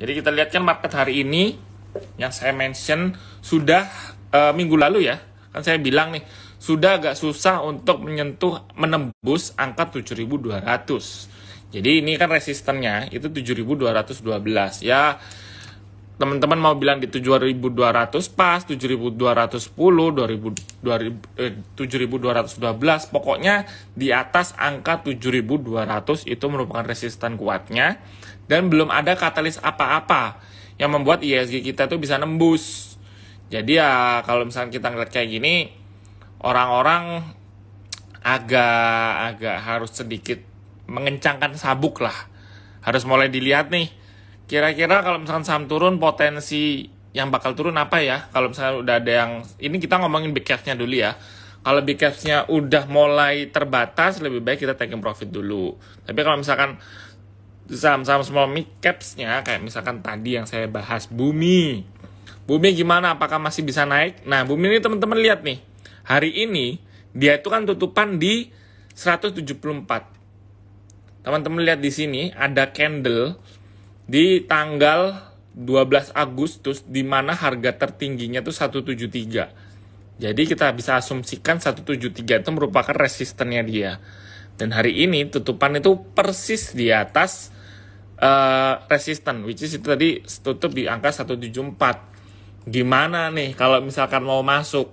Jadi kita lihat kan market hari ini yang saya mention sudah uh, minggu lalu ya. Kan saya bilang nih, sudah agak susah untuk menyentuh menembus angka 7200. Jadi ini kan resistennya itu 7212 ya teman-teman mau bilang di 7200 pas 7210 2000, 2000 eh, 7212 pokoknya di atas angka 7200 itu merupakan resisten kuatnya dan belum ada katalis apa-apa yang membuat ISG kita tuh bisa nembus jadi ya kalau misalnya kita ngeliat kayak gini orang-orang agak agak harus sedikit mengencangkan sabuk lah harus mulai dilihat nih Kira-kira kalau misalkan saham turun potensi yang bakal turun apa ya? Kalau misalnya udah ada yang ini kita ngomongin big caps-nya dulu ya. Kalau big caps-nya udah mulai terbatas, lebih baik kita taking profit dulu. Tapi kalau misalkan saham-saham small mid caps-nya kayak misalkan tadi yang saya bahas Bumi. Bumi gimana? Apakah masih bisa naik? Nah, Bumi ini teman-teman lihat nih. Hari ini dia itu kan tutupan di 174. Teman-teman lihat di sini ada candle di tanggal 12 Agustus di mana harga tertingginya itu 173. Jadi kita bisa asumsikan 173 itu merupakan resistennya dia. Dan hari ini tutupan itu persis di atas uh, resisten which is itu tadi tutup di angka 174. Gimana nih kalau misalkan mau masuk?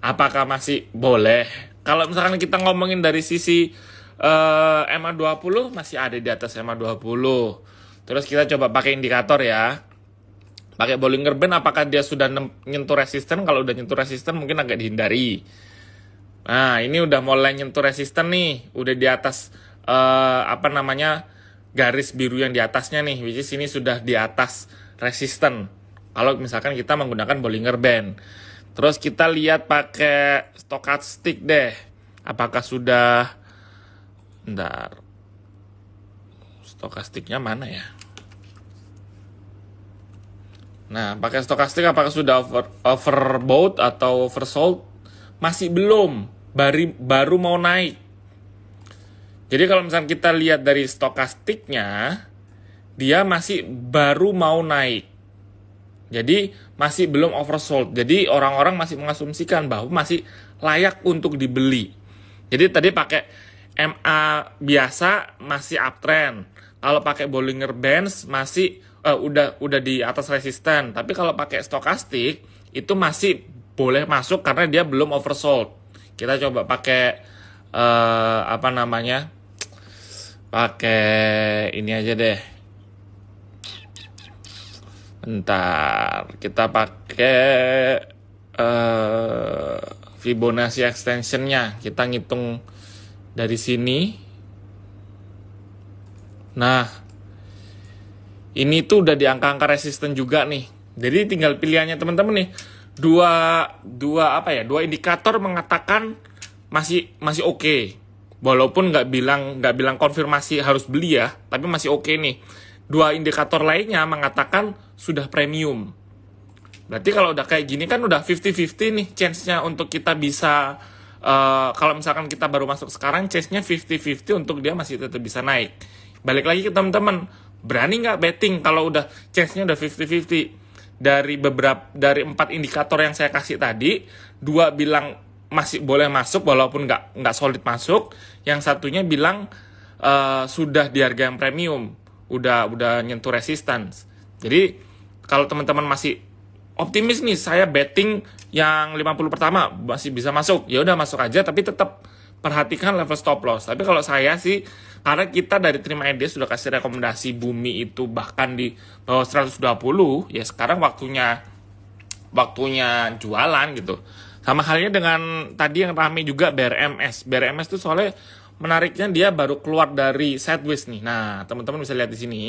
Apakah masih boleh? Kalau misalkan kita ngomongin dari sisi uh, MA20 masih ada di atas MA20 Terus kita coba pakai indikator ya. Pakai Bollinger Band apakah dia sudah nyentuh resisten? Kalau udah nyentuh resisten mungkin agak dihindari. Nah, ini udah mulai nyentuh resisten nih, udah di atas uh, apa namanya? Garis biru yang di atasnya nih, which is ini sudah di atas resisten. Kalau misalkan kita menggunakan Bollinger Band. Terus kita lihat pakai stokastik deh. Apakah sudah Bentar stokastiknya mana ya? Nah, pakai stokastik apakah sudah over, overbought atau oversold? Masih belum, baru, baru mau naik. Jadi kalau misalnya kita lihat dari stokastiknya, dia masih baru mau naik. Jadi masih belum oversold. Jadi orang-orang masih mengasumsikan bahwa masih layak untuk dibeli. Jadi tadi pakai MA biasa masih uptrend. Kalau pakai Bollinger Bands masih uh, udah udah di atas resisten, tapi kalau pakai stokastik itu masih boleh masuk karena dia belum oversold. Kita coba pakai uh, apa namanya? Pakai ini aja deh. Bentar, kita pakai uh, Fibonacci extensionnya. Kita ngitung dari sini Nah, ini tuh udah di angka-angka resisten juga nih. Jadi tinggal pilihannya teman-teman nih. Dua dua apa ya? Dua indikator mengatakan masih masih oke. Okay. Walaupun nggak bilang nggak bilang konfirmasi harus beli ya, tapi masih oke okay nih. Dua indikator lainnya mengatakan sudah premium. Berarti kalau udah kayak gini kan udah 50-50 nih chance-nya untuk kita bisa uh, kalau misalkan kita baru masuk sekarang chance-nya 50-50 untuk dia masih tetap bisa naik balik lagi ke teman-teman berani nggak betting kalau udah chance-nya udah 50-50 dari beberapa dari empat indikator yang saya kasih tadi dua bilang masih boleh masuk walaupun nggak nggak solid masuk yang satunya bilang uh, sudah di harga yang premium udah udah nyentuh resistance jadi kalau teman-teman masih optimis nih saya betting yang 50 pertama masih bisa masuk ya udah masuk aja tapi tetap perhatikan level stop loss. Tapi kalau saya sih, karena kita dari terima ide sudah kasih rekomendasi bumi itu bahkan di bawah 120, ya sekarang waktunya waktunya jualan gitu. Sama halnya dengan tadi yang rame juga BRMS. BRMS itu soalnya menariknya dia baru keluar dari sideways nih. Nah, teman-teman bisa lihat di sini.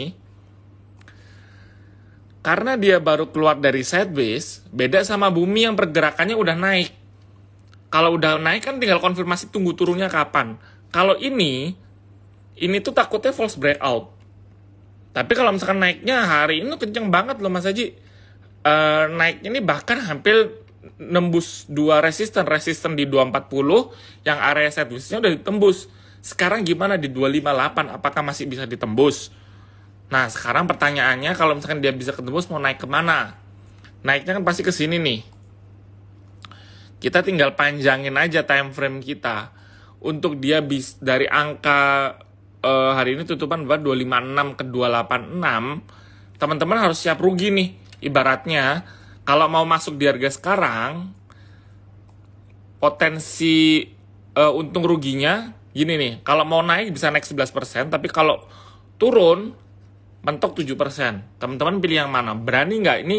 Karena dia baru keluar dari sideways, beda sama bumi yang pergerakannya udah naik kalau udah naik kan tinggal konfirmasi tunggu turunnya kapan. Kalau ini, ini tuh takutnya false breakout. Tapi kalau misalkan naiknya hari ini kenceng banget loh Mas Haji. Uh, naiknya ini bahkan hampir nembus dua resisten, resisten di 240 yang area sideways udah ditembus. Sekarang gimana di 258 apakah masih bisa ditembus? Nah, sekarang pertanyaannya kalau misalkan dia bisa ketembus mau naik ke mana? Naiknya kan pasti ke sini nih. Kita tinggal panjangin aja time frame kita untuk dia bis dari angka uh, hari ini tutupan berapa 256 ke 286 teman-teman harus siap rugi nih ibaratnya kalau mau masuk di harga sekarang potensi uh, untung ruginya gini nih kalau mau naik bisa naik 11% tapi kalau turun mentok 7%. Teman-teman pilih yang mana? Berani nggak? Ini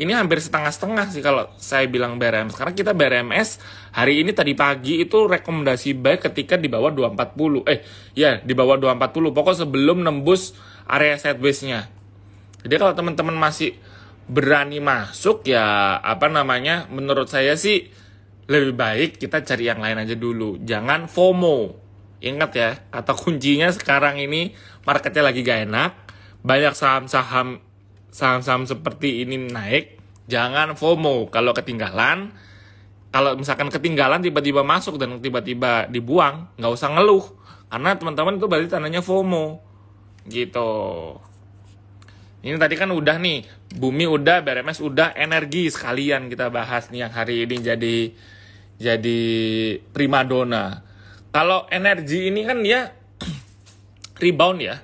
ini hampir setengah-setengah sih kalau saya bilang BRMS. Karena kita BRMS hari ini tadi pagi itu rekomendasi baik ketika di bawah 240. Eh, ya di bawah 240. Pokok sebelum nembus area sideways-nya. Jadi kalau teman-teman masih berani masuk ya apa namanya? Menurut saya sih lebih baik kita cari yang lain aja dulu. Jangan FOMO. Ingat ya, kata kuncinya sekarang ini marketnya lagi gak enak banyak saham-saham saham-saham seperti ini naik, jangan FOMO. Kalau ketinggalan, kalau misalkan ketinggalan tiba-tiba masuk dan tiba-tiba dibuang, nggak usah ngeluh. Karena teman-teman itu berarti tandanya FOMO. Gitu. Ini tadi kan udah nih, bumi udah, BRMS udah, energi sekalian kita bahas nih yang hari ini jadi jadi primadona. Kalau energi ini kan dia rebound ya.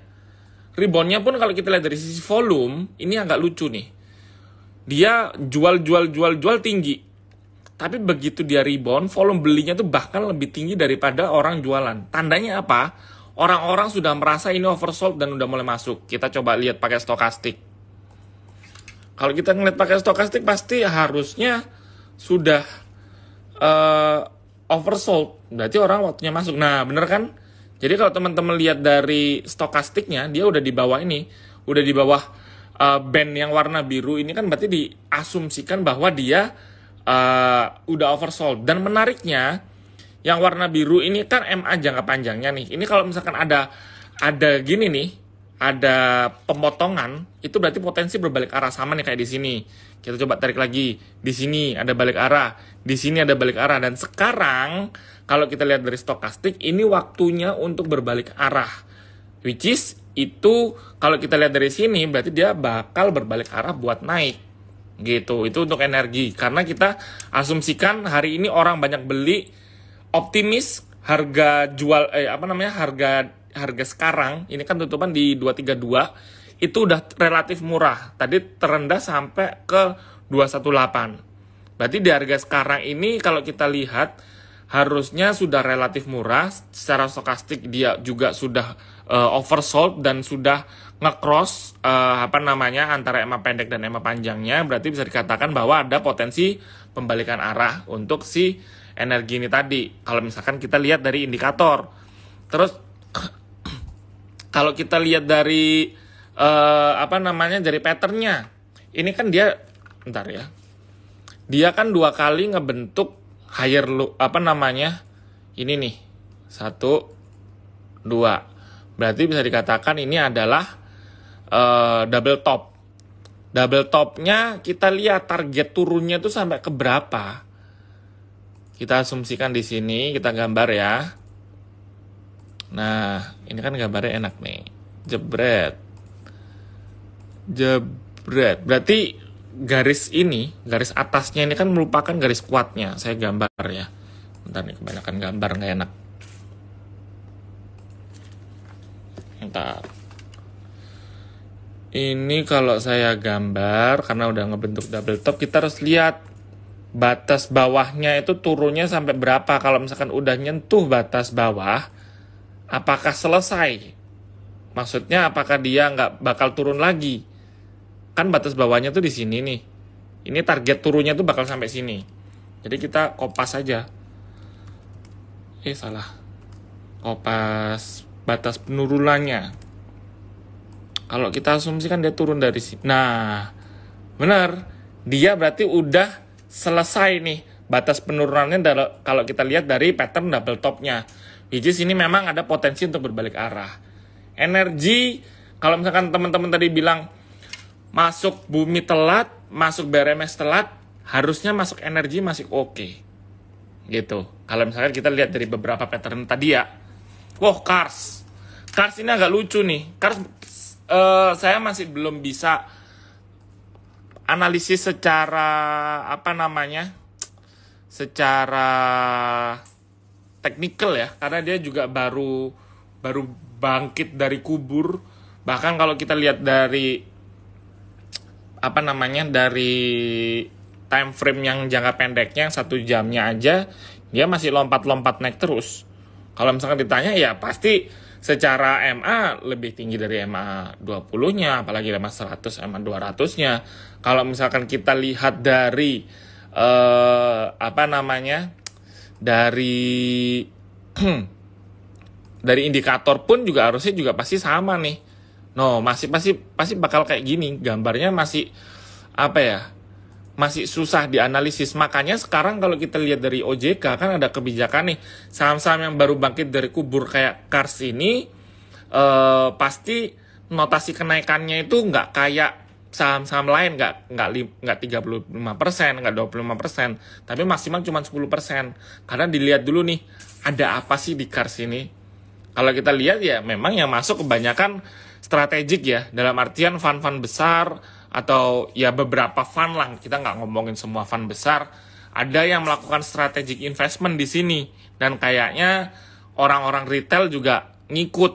Reboundnya pun kalau kita lihat dari sisi volume ini agak lucu nih. Dia jual jual jual jual tinggi. Tapi begitu dia rebound volume belinya tuh bahkan lebih tinggi daripada orang jualan. Tandanya apa orang-orang sudah merasa ini oversold dan udah mulai masuk. Kita coba lihat pakai stokastik. Kalau kita ngeliat pakai stokastik pasti harusnya sudah uh, oversold. Berarti orang waktunya masuk. Nah bener kan? Jadi kalau teman-teman lihat dari stokastiknya, dia udah di bawah ini, udah di bawah uh, band yang warna biru ini kan berarti diasumsikan bahwa dia uh, udah oversold. Dan menariknya, yang warna biru ini kan MA jangka panjangnya nih. Ini kalau misalkan ada ada gini nih, ada pemotongan, itu berarti potensi berbalik arah sama nih kayak di sini. Kita coba tarik lagi. Di sini ada balik arah, di sini ada balik arah dan sekarang kalau kita lihat dari stokastik, ini waktunya untuk berbalik arah. Which is, itu kalau kita lihat dari sini, berarti dia bakal berbalik arah buat naik. Gitu, itu untuk energi. Karena kita asumsikan hari ini orang banyak beli, optimis harga jual, eh apa namanya, harga harga sekarang, ini kan tutupan di 232, itu udah relatif murah. Tadi terendah sampai ke 218. Berarti di harga sekarang ini kalau kita lihat harusnya sudah relatif murah secara stokastik dia juga sudah uh, oversold dan sudah ngecross uh, apa namanya antara EMA pendek dan EMA panjangnya berarti bisa dikatakan bahwa ada potensi pembalikan arah untuk si energi ini tadi. Kalau misalkan kita lihat dari indikator. Terus kalau kita lihat dari uh, apa namanya dari patternnya. Ini kan dia ntar ya. Dia kan dua kali ngebentuk higher lu apa namanya ini nih. Satu dua. Berarti bisa dikatakan ini adalah uh, double top. Double topnya kita lihat target turunnya tuh sampai ke berapa kita asumsikan di sini kita gambar ya nah ini kan gambarnya enak nih jebret jebret berarti garis ini, garis atasnya ini kan merupakan garis kuatnya. Saya gambar ya. Bentar nih, kebanyakan gambar nggak enak. Bentar. Ini kalau saya gambar, karena udah ngebentuk double top, kita harus lihat batas bawahnya itu turunnya sampai berapa. Kalau misalkan udah nyentuh batas bawah, apakah selesai? Maksudnya apakah dia nggak bakal turun lagi? kan batas bawahnya tuh di sini nih. Ini target turunnya tuh bakal sampai sini. Jadi kita kopas aja. Eh salah. Kopas batas penurunannya. Kalau kita asumsikan dia turun dari sini. Nah, benar. Dia berarti udah selesai nih batas penurunannya kalau kita lihat dari pattern double topnya. Which is ini memang ada potensi untuk berbalik arah. Energi, kalau misalkan teman-teman tadi bilang, masuk bumi telat, masuk BRMS telat, harusnya masuk energi masih oke. Okay. Gitu. Kalau misalkan kita lihat dari beberapa pattern tadi ya. Wah, Cars. Cars ini agak lucu nih. Cars uh, saya masih belum bisa analisis secara apa namanya secara teknikal ya. Karena dia juga baru baru bangkit dari kubur. Bahkan kalau kita lihat dari apa namanya dari time frame yang jangka pendeknya satu jamnya aja dia masih lompat-lompat naik terus. Kalau misalkan ditanya ya pasti secara MA lebih tinggi dari MA 20-nya, apalagi MA 100, MA 200-nya. Kalau misalkan kita lihat dari eh, apa namanya? dari dari indikator pun juga harusnya juga pasti sama nih. No, masih pasti pasti bakal kayak gini. Gambarnya masih apa ya? Masih susah dianalisis. Makanya sekarang kalau kita lihat dari OJK kan ada kebijakan nih saham-saham yang baru bangkit dari kubur. Kayak Kars ini eh, pasti notasi kenaikannya itu nggak kayak saham-saham lain. Nggak nggak nggak 35 persen nggak 25 persen tapi maksimal cuma 10 persen. Karena dilihat dulu nih ada apa sih di Kars ini? Kalau kita lihat ya memang yang masuk kebanyakan strategik ya. Dalam artian fund-fund besar atau ya beberapa fund lah kita nggak ngomongin semua fund besar. Ada yang melakukan strategic investment di sini. Dan kayaknya orang-orang retail juga ngikut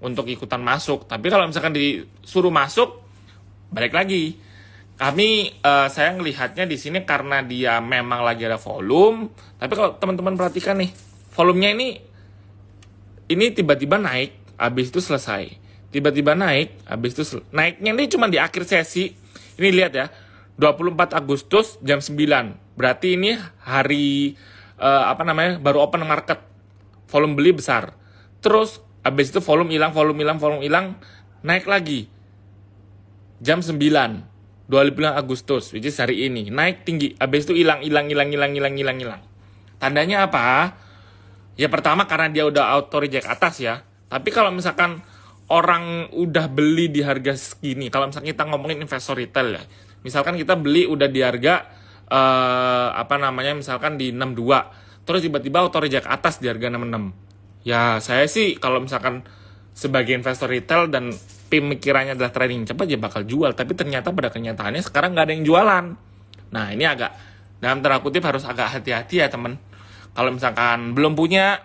untuk ikutan masuk. Tapi kalau misalkan disuruh masuk balik lagi. Kami uh, saya ngelihatnya di sini karena dia memang lagi ada volume. Tapi kalau teman-teman perhatikan nih volumenya ini ini tiba-tiba naik habis itu selesai tiba-tiba naik habis itu naiknya ini cuma di akhir sesi. Ini lihat ya 24 Agustus jam 9 berarti ini hari uh, apa namanya baru open market. Volume beli besar. Terus habis itu volume hilang volume hilang volume hilang naik lagi. Jam 9 25 Agustus which is hari ini. Naik tinggi habis itu hilang hilang hilang hilang hilang hilang hilang. Tandanya apa? Ya pertama karena dia udah auto reject atas ya. Tapi kalau misalkan orang udah beli di harga segini, kalau misalnya kita ngomongin investor retail ya, misalkan kita beli udah di harga uh, apa namanya, misalkan di 62, terus tiba-tiba auto reject atas di harga 66. Ya saya sih kalau misalkan sebagai investor retail dan pemikirannya adalah trading cepat ya bakal jual, tapi ternyata pada kenyataannya sekarang nggak ada yang jualan. Nah ini agak dalam tanda kutip harus agak hati-hati ya temen. Kalau misalkan belum punya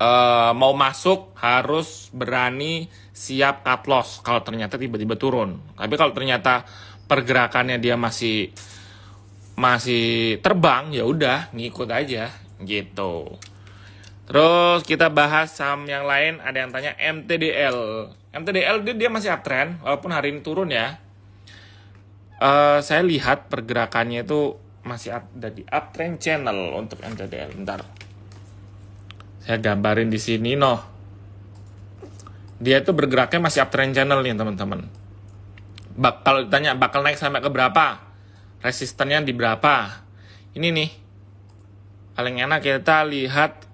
uh, mau masuk harus berani siap cut loss kalau ternyata tiba-tiba turun. Tapi kalau ternyata pergerakannya dia masih masih terbang ya udah ngikut aja gitu. Terus kita bahas saham yang lain ada yang tanya MTDL. MTDL dia, dia masih uptrend walaupun hari ini turun ya. Uh, saya lihat pergerakannya itu masih ada di uptrend channel untuk MTDL. Bentar. Saya gambarin di sini noh. Dia itu bergeraknya masih uptrend channel nih teman-teman. Bak kalau ditanya bakal naik sampai ke berapa? Resistennya di berapa? Ini nih. Paling enak kita lihat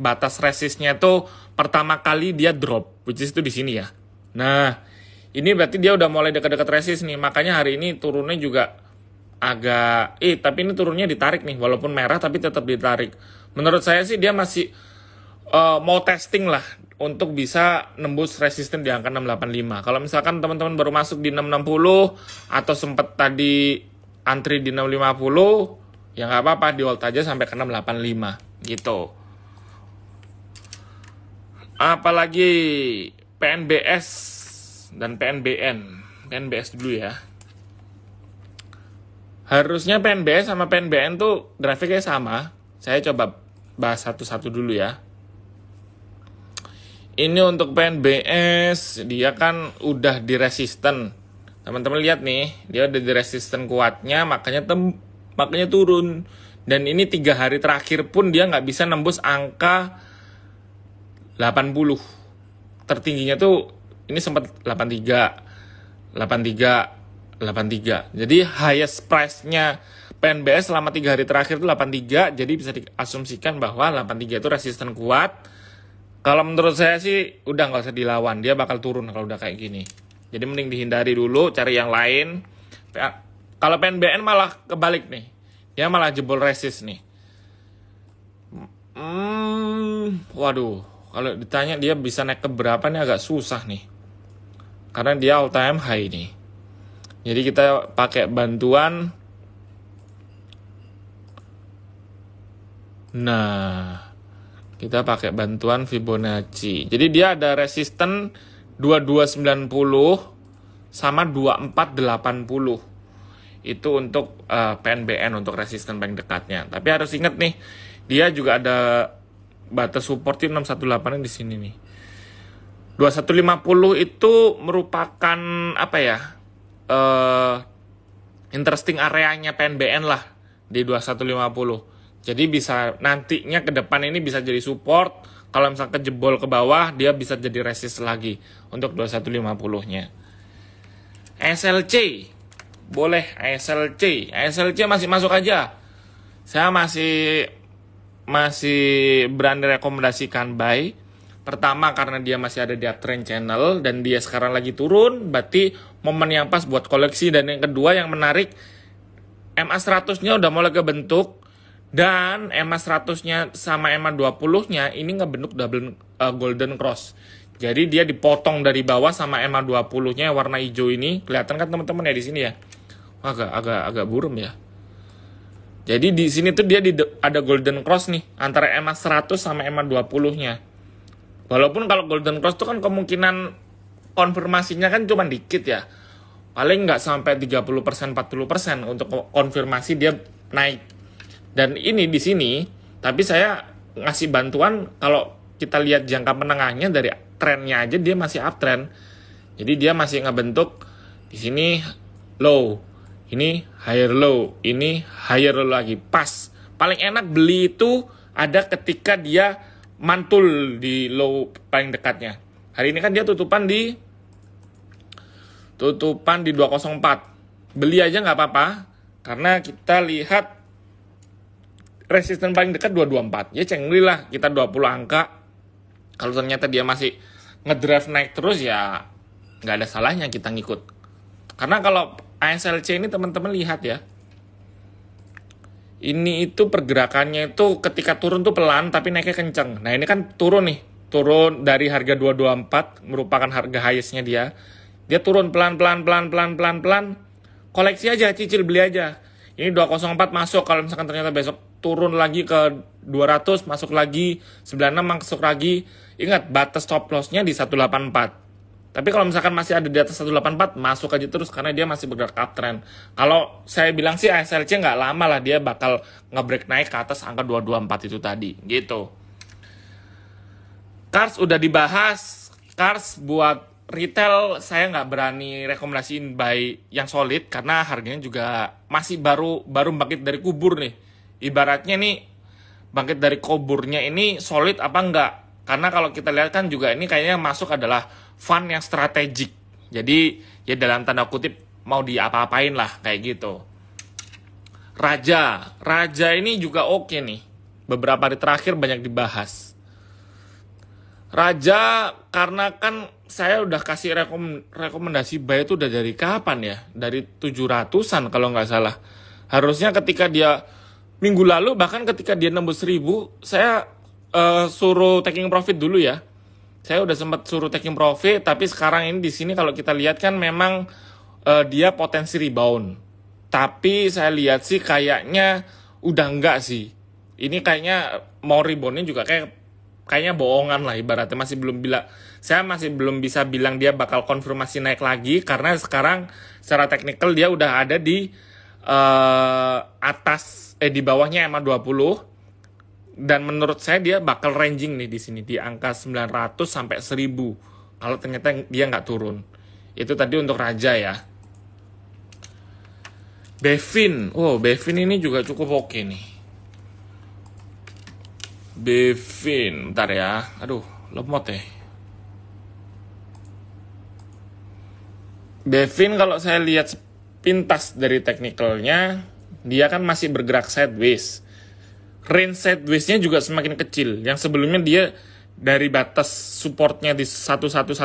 batas resistnya itu pertama kali dia drop, which is itu di sini ya. Nah, ini berarti dia udah mulai dekat-dekat resist nih. Makanya hari ini turunnya juga agak eh tapi ini turunnya ditarik nih walaupun merah tapi tetap ditarik menurut saya sih dia masih uh, mau testing lah untuk bisa nembus resisten di angka 685. Kalau misalkan teman-teman baru masuk di 660 atau sempat tadi antri di 650, ya nggak apa-apa di hold aja sampai ke 685 gitu. Apalagi PNBS dan PNBN. PNBS dulu ya. Harusnya PNBS sama PNBN tuh grafiknya sama. Saya coba bahas satu-satu dulu ya. Ini untuk PNBS, dia kan udah di resisten. Teman-teman lihat nih, dia udah di resisten kuatnya, makanya tem makanya turun. Dan ini tiga hari terakhir pun dia nggak bisa nembus angka 80. Tertingginya tuh ini sempat 83, 83, 83. Jadi highest price-nya PNBS selama tiga hari terakhir itu 83, jadi bisa diasumsikan bahwa 83 itu resisten kuat. Kalau menurut saya sih udah nggak usah dilawan, dia bakal turun kalau udah kayak gini. Jadi mending dihindari dulu, cari yang lain. Kalau PNBN malah kebalik nih, dia malah jebol resist nih. Hmm, waduh, Kalau ditanya dia bisa naik ke berapa nih agak susah nih. Karena dia all time high nih. Jadi kita pakai bantuan Nah, kita pakai bantuan Fibonacci. Jadi dia ada resisten 2290 sama 2480. Itu untuk uh, eh, PNBN untuk resisten paling dekatnya. Tapi harus ingat nih, dia juga ada batas support 618 di sini nih. 2150 itu merupakan apa ya? Uh, interesting areanya PNBN lah di 2150. Jadi bisa nantinya ke depan ini bisa jadi support. Kalau misalnya kejebol ke bawah, dia bisa jadi resist lagi untuk 2150-nya. SLC. Boleh SLC. SLC masih masuk aja. Saya masih masih berani rekomendasikan buy. Pertama karena dia masih ada di uptrend channel dan dia sekarang lagi turun, berarti momen yang pas buat koleksi dan yang kedua yang menarik MA 100-nya udah mulai kebentuk dan MA 100-nya sama MA 20-nya ini ngebentuk double uh, golden cross. Jadi dia dipotong dari bawah sama MA 20-nya warna hijau ini. Kelihatan kan teman-teman ya di sini ya? Agak agak agak buram ya. Jadi di sini tuh dia di, ada golden cross nih antara EMA 100 sama EMA 20-nya. Walaupun kalau golden cross tuh kan kemungkinan konfirmasinya kan cuma dikit ya. Paling nggak sampai 30% 40% untuk konfirmasi dia naik. Dan ini di sini tapi saya ngasih bantuan kalau kita lihat jangka menengahnya dari trennya aja dia masih uptrend. Jadi dia masih ngebentuk di sini low ini higher low, ini higher low lagi. Pas. Paling enak beli itu ada ketika dia mantul di low paling dekatnya. Hari ini kan dia tutupan di tutupan di 204. Beli aja nggak apa-apa karena kita lihat resisten paling dekat 224. Ya cengli lah kita 20 angka. Kalau ternyata dia masih ngedrive naik terus ya nggak ada salahnya kita ngikut. Karena kalau ASLC ini teman-teman lihat ya. Ini itu pergerakannya itu ketika turun tuh pelan tapi naiknya kenceng. Nah ini kan turun nih. Turun dari harga 224 merupakan harga highestnya dia. Dia turun pelan-pelan pelan-pelan pelan-pelan. Koleksi aja, cicil beli aja. Ini 204 masuk kalau misalkan ternyata besok turun lagi ke 200 masuk lagi 96 masuk lagi. Ingat batas stop lossnya di 184 tapi kalau misalkan masih ada di atas 184, masuk aja terus karena dia masih bergerak uptrend. Kalau saya bilang sih ASLC nggak lama lah dia bakal ngebreak naik ke atas angka 224 itu tadi, gitu. Cars udah dibahas, Cars buat retail saya nggak berani rekomendasiin buy yang solid karena harganya juga masih baru baru bangkit dari kubur nih. Ibaratnya nih bangkit dari kuburnya ini solid apa enggak? Karena kalau kita lihat kan juga ini kayaknya masuk adalah fund yang strategik. Jadi ya dalam tanda kutip mau diapa-apain lah kayak gitu. Raja, Raja ini juga oke nih. Beberapa hari terakhir banyak dibahas. Raja karena kan saya udah kasih rekom, rekomendasi buy itu udah dari kapan ya? Dari 700-an kalau nggak salah. Harusnya ketika dia minggu lalu bahkan ketika dia nembus 1000 saya uh, suruh taking profit dulu ya. Saya udah sempat suruh taking profit tapi sekarang ini di sini kalau kita lihat kan memang uh, dia potensi rebound. Tapi saya lihat sih kayaknya udah enggak sih. Ini kayaknya mau reboundnya juga kayak kayaknya bohongan lah ibaratnya. Masih belum bila saya masih belum bisa bilang dia bakal konfirmasi naik lagi karena sekarang secara teknikal dia udah ada di uh, atas eh di bawahnya EMA 20 dan menurut saya dia bakal ranging nih di sini di angka 900 sampai 1000 kalau ternyata dia nggak turun. Itu tadi untuk raja ya. Bevin. Oh Bevin ini juga cukup oke nih. Bevin bentar ya. Aduh lemot ya. Bevin kalau saya lihat pintas dari teknikalnya dia kan masih bergerak sideways range sideways-nya juga semakin kecil. Yang sebelumnya dia dari batas supportnya di 1110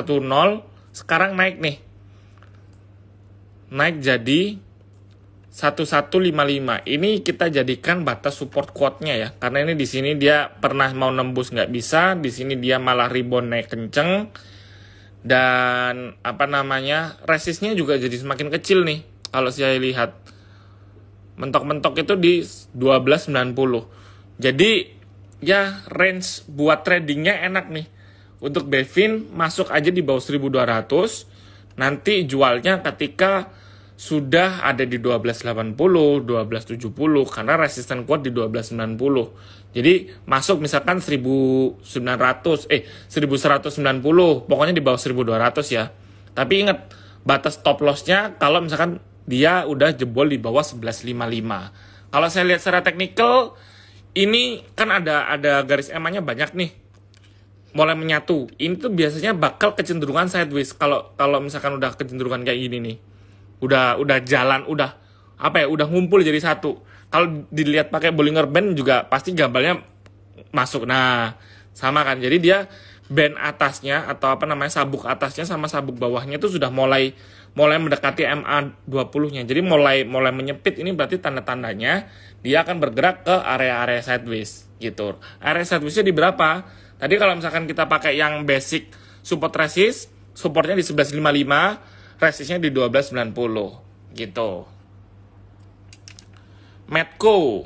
sekarang naik nih. Naik jadi 1155. Ini kita jadikan batas support quote-nya ya. Karena ini di sini dia pernah mau nembus nggak bisa, di sini dia malah rebound naik kenceng. Dan apa namanya? Resistnya juga jadi semakin kecil nih kalau saya lihat. Mentok-mentok itu di 1290. Jadi ya range buat tradingnya enak nih. Untuk Bevin masuk aja di bawah 1200. Nanti jualnya ketika sudah ada di 1280, 1270 karena resisten kuat di 1290. Jadi masuk misalkan 1900 eh 1190, pokoknya di bawah 1200 ya. Tapi ingat batas stop lossnya kalau misalkan dia udah jebol di bawah 1155. Kalau saya lihat secara teknikal ini kan ada ada garis EMA-nya banyak nih. Mulai menyatu. Ini tuh biasanya bakal kecenderungan sideways. Kalau kalau misalkan udah kecenderungan kayak gini nih. Udah udah jalan udah apa ya udah ngumpul jadi satu. Kalau dilihat pakai Bollinger Band juga pasti gambarnya masuk. Nah sama kan. Jadi dia band atasnya atau apa namanya sabuk atasnya sama sabuk bawahnya itu sudah mulai mulai mendekati MA 20-nya. Jadi mulai mulai menyempit ini berarti tanda-tandanya dia akan bergerak ke area-area sideways gitu. Area sidewaysnya di berapa? Tadi kalau misalkan kita pakai yang basic support resist, supportnya di 1155, resistnya di 1290 gitu. Medco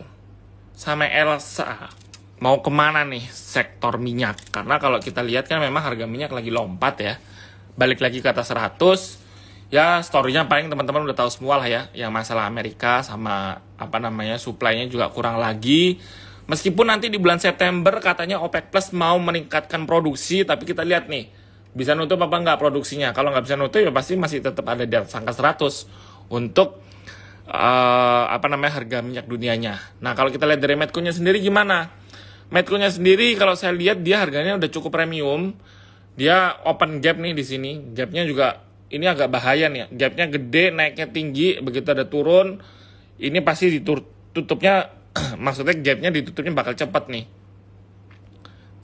sama Elsa mau ke mana nih sektor minyak? Karena kalau kita lihat kan memang harga minyak lagi lompat ya. Balik lagi ke atas 100. Ya storynya paling teman-teman udah tahu semua lah ya. Yang masalah Amerika sama apa namanya supply-nya juga kurang lagi. Meskipun nanti di bulan September katanya OPEC Plus mau meningkatkan produksi, tapi kita lihat nih, bisa nutup apa enggak produksinya kalau nggak bisa nutup ya pasti masih tetap ada di atas angka 100 untuk uh, apa namanya harga minyak dunianya nah kalau kita lihat dari Medco-nya sendiri gimana Medco-nya sendiri kalau saya lihat dia harganya udah cukup premium dia open gap nih di sini gapnya juga ini agak bahaya nih gapnya gede naiknya tinggi begitu ada turun ini pasti ditutupnya maksudnya gapnya ditutupnya bakal cepat nih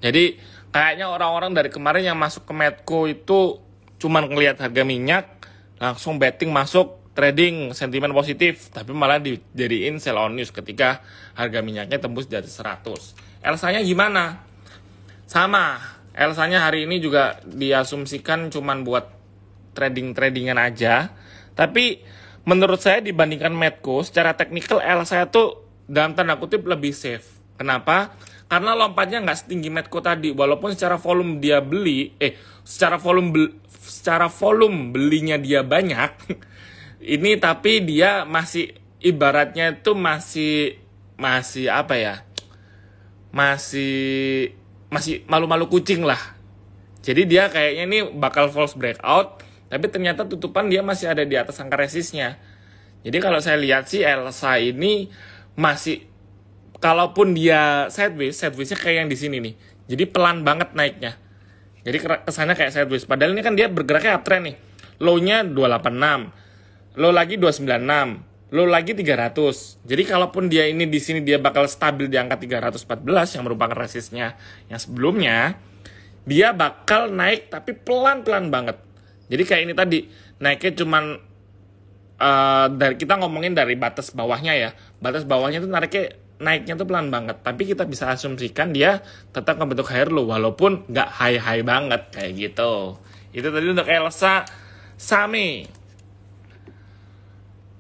jadi kayaknya orang-orang dari kemarin yang masuk ke Medco itu cuman ngelihat harga minyak langsung betting masuk trading sentimen positif tapi malah dijadiin sell on news ketika harga minyaknya tembus atas 100 Elsanya gimana? sama Elsanya hari ini juga diasumsikan cuman buat trading-tradingan aja. Tapi menurut saya dibandingkan Medco secara teknikal Elsa itu dalam tanda kutip lebih safe. Kenapa? karena lompatnya nggak setinggi Medco tadi. Walaupun secara volume dia beli eh secara volume bel, secara volume belinya dia banyak ini tapi dia masih ibaratnya itu masih masih apa ya? Masih masih malu-malu kucing lah. Jadi dia kayaknya ini bakal false breakout tapi ternyata tutupan dia masih ada di atas angka resistnya jadi kalau saya lihat sih Elsa ini masih kalaupun dia sideways, sidewaysnya kayak yang di sini nih. Jadi pelan banget naiknya. Jadi kesannya kayak sideways. Padahal ini kan dia bergeraknya uptrend nih. Low-nya 286. Low lagi 296. Low lagi 300. Jadi kalaupun dia ini di sini dia bakal stabil di angka 314 yang merupakan resistnya yang sebelumnya, dia bakal naik tapi pelan-pelan banget. Jadi kayak ini tadi naiknya cuman uh, dari kita ngomongin dari batas bawahnya ya. Batas bawahnya itu nariknya naiknya tuh pelan banget. Tapi kita bisa asumsikan dia tetap membentuk higher low walaupun nggak high high banget kayak gitu. Itu tadi untuk Elsa. Same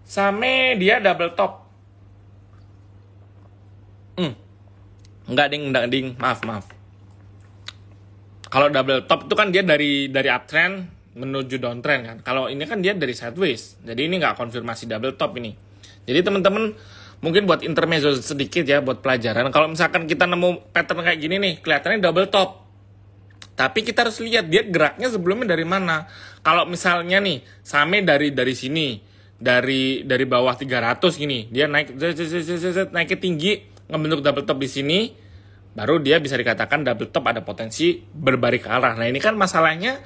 Same dia double top. Hmm. nggak ding nggak ding. Maaf maaf. Kalau double top itu kan dia dari dari uptrend menuju downtrend kan kalau ini kan dia dari sideways jadi ini nggak konfirmasi double top ini jadi teman-teman mungkin buat intermezzo sedikit ya buat pelajaran. Kalau misalkan kita nemu pattern kayak gini nih, kelihatannya double top. Tapi kita harus lihat dia geraknya sebelumnya dari mana. Kalau misalnya nih, Same dari dari sini, dari dari bawah 300 gini, dia naik naiknya tinggi, ngebentuk double top di sini, baru dia bisa dikatakan double top ada potensi berbalik arah. Nah, ini kan masalahnya